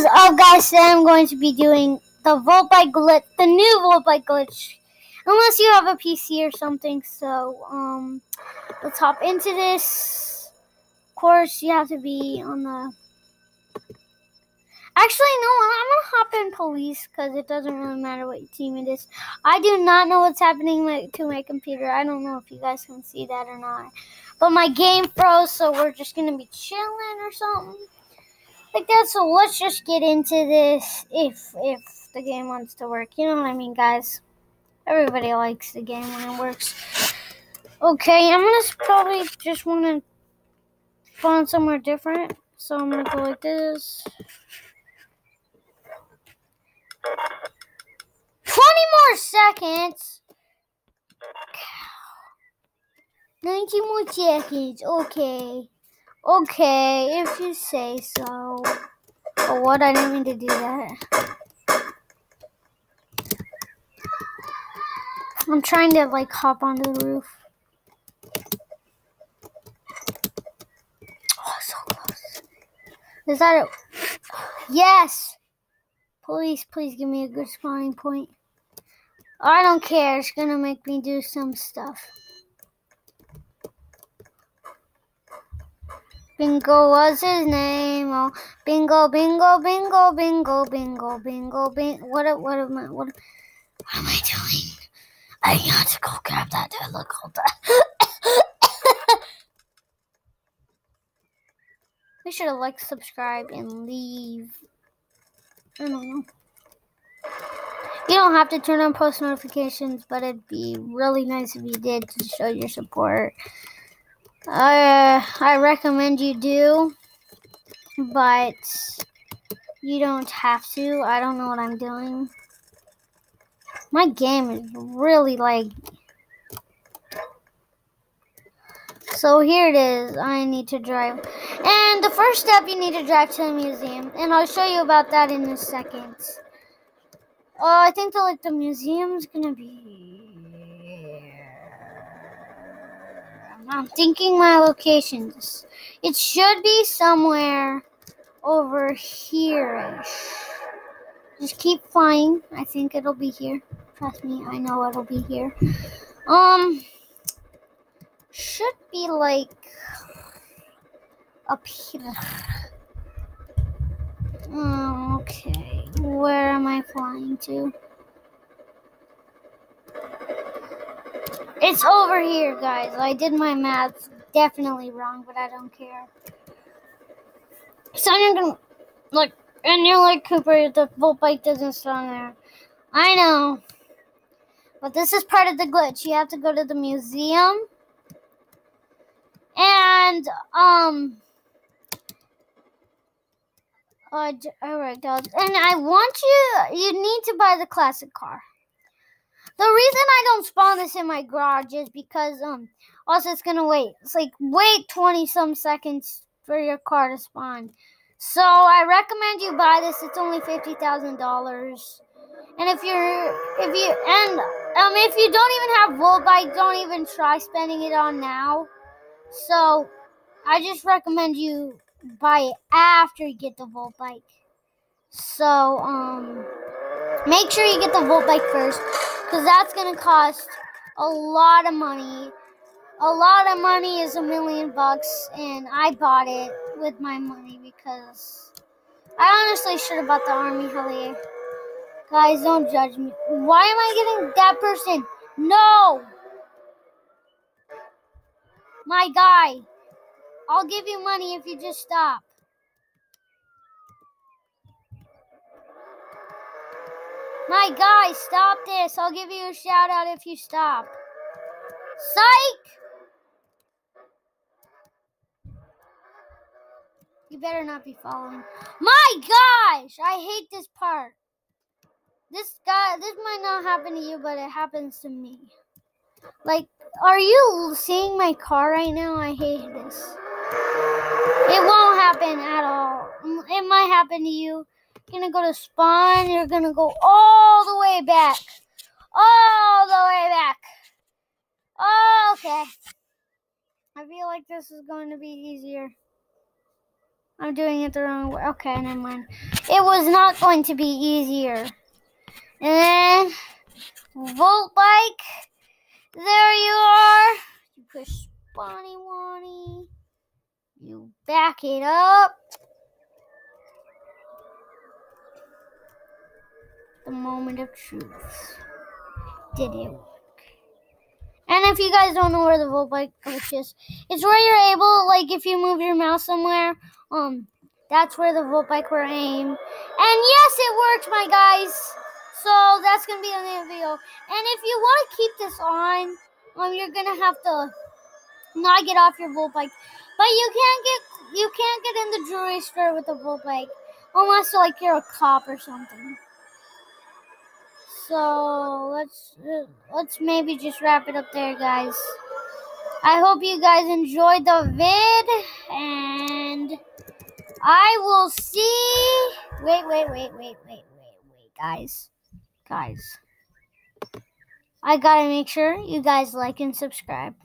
is up, guys? Today I'm going to be doing the Volt Bike Glitch, the new Volt Bike Glitch. Unless you have a PC or something, so um, let's hop into this. Of course, you have to be on the. Actually, no, I'm gonna hop in police because it doesn't really matter what team it is. I do not know what's happening to my computer. I don't know if you guys can see that or not. But my game froze, so we're just gonna be chilling or something like that. So let's just get into this if if the game wants to work. You know what I mean, guys? Everybody likes the game when it works. Okay, I'm gonna probably just want to find somewhere different. So I'm gonna go like this. 20 more seconds. 90 more seconds. Okay. Okay, if you say so. Oh, what? I didn't mean to do that. I'm trying to, like, hop onto the roof. Oh, so close. Is that it? Yes! Please, please give me a good spawning point. I don't care. It's gonna make me do some stuff. Bingo was his name. Oh, bingo, bingo, bingo, bingo, bingo, bingo, bingo. What, what am I? What, what am I doing? I got to go grab that helicopter. we should have liked, subscribe, and leave. I don't know. You don't have to turn on post notifications, but it'd be really nice if you did to show your support. Uh, I recommend you do, but you don't have to. I don't know what I'm doing. My game is really like. So here it is. I need to drive. And the first step, you need to drive to the museum. And I'll show you about that in a second. Uh, I think that like the museum's gonna be I'm thinking my locations. It should be somewhere over here Just keep flying. I think it'll be here. Trust me, I know it'll be here. Um, should be like up here. Oh, okay. Where am I flying to? It's over here, guys. I did my math definitely wrong, but I don't care. So you're gonna look, and you're like Cooper. The volt bike doesn't start there. I know, but this is part of the glitch. You have to go to the museum, and um. Uh, all right, guys, and I want you. You need to buy the classic car. The reason I don't spawn this in my garage is because um also it's gonna wait. It's like wait twenty some seconds for your car to spawn. So I recommend you buy this. It's only fifty thousand dollars. And if you're if you and um if you don't even have Volt Bike, don't even try spending it on now. So I just recommend you buy it after you get the Volt Bike. So um make sure you get the Volt Bike first because that's going to cost a lot of money. A lot of money is a million bucks, and I bought it with my money because I honestly should have bought the army heli. Guys, don't judge me. Why am I getting that person? No! My guy. I'll give you money if you just stop. My guy, stop this. I'll give you a shout out if you stop. Psych! You better not be following. My gosh! I hate this part. This guy, this might not happen to you, but it happens to me. Like, are you seeing my car right now? I hate this. It won't happen at all. It might happen to you gonna go to spawn. You're gonna go all way back. All the way back. Oh, okay. I feel like this is going to be easier. I'm doing it the wrong way. Okay, never mind. It was not going to be easier. And then Volt Bike. There you are. You push Bonnie Wonnie. You back it up. The moment of truth. Did it work? And if you guys don't know where the Volt Bike glitch is, it's where you're able, like, if you move your mouse somewhere, um, that's where the Volt Bike will aim. And yes, it worked, my guys. So that's gonna be on the video. And if you want to keep this on, um, you're gonna have to not get off your Volt Bike. But you can't get you can't get in the jewelry store with the Volt unless like you're a cop or something. So let's let's maybe just wrap it up there, guys. I hope you guys enjoyed the vid, and I will see. Wait, wait, wait, wait, wait, wait, wait, guys, guys. I gotta make sure you guys like and subscribe.